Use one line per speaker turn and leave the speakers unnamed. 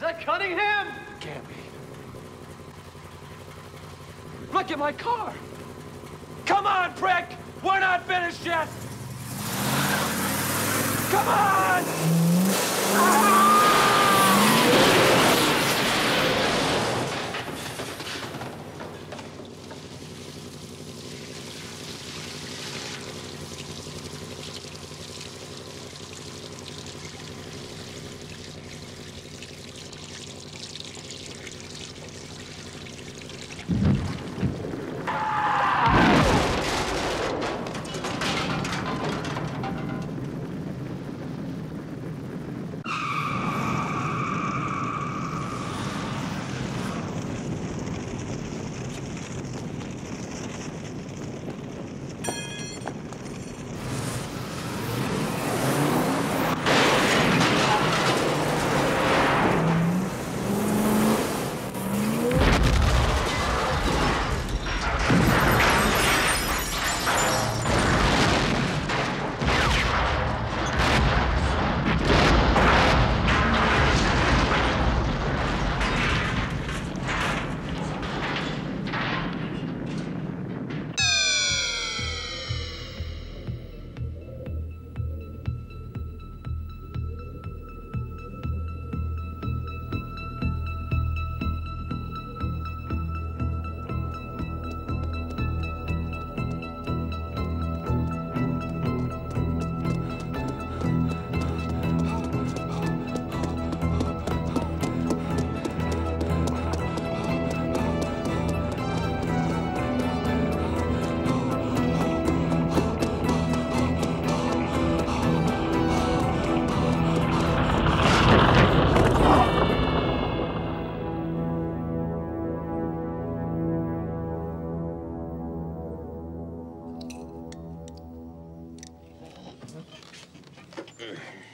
that Cunningham?
Can't be.
Look at my car.
Come on, prick! We're not finished yet! Come on! Ah! Mm-hmm.